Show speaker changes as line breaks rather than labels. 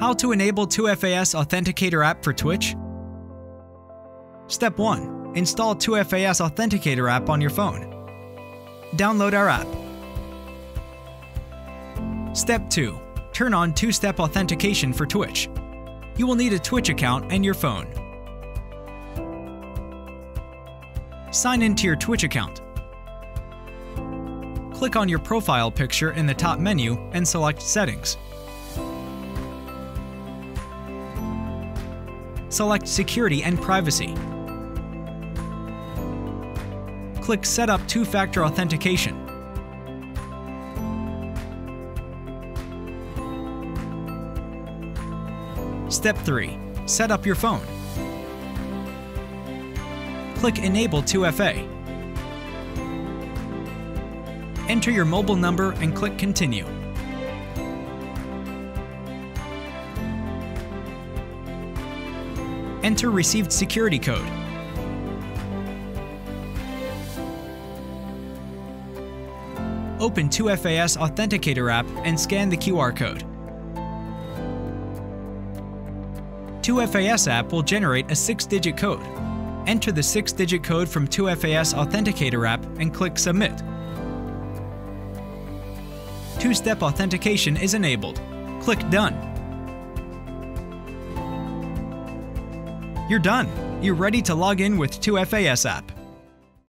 How to enable 2FAS Authenticator app for Twitch? Step 1. Install 2FAS Authenticator app on your phone. Download our app. Step 2. Turn on two-step authentication for Twitch. You will need a Twitch account and your phone. Sign into your Twitch account. Click on your profile picture in the top menu and select Settings. Select Security and Privacy. Click Set up two-factor authentication. Step 3. Set up your phone. Click Enable 2FA. Enter your mobile number and click Continue. Enter received security code. Open 2FAS Authenticator app and scan the QR code. 2FAS app will generate a 6-digit code. Enter the 6-digit code from 2FAS Authenticator app and click Submit. Two-step authentication is enabled. Click Done. You're done. You're ready to log in with 2FAS app.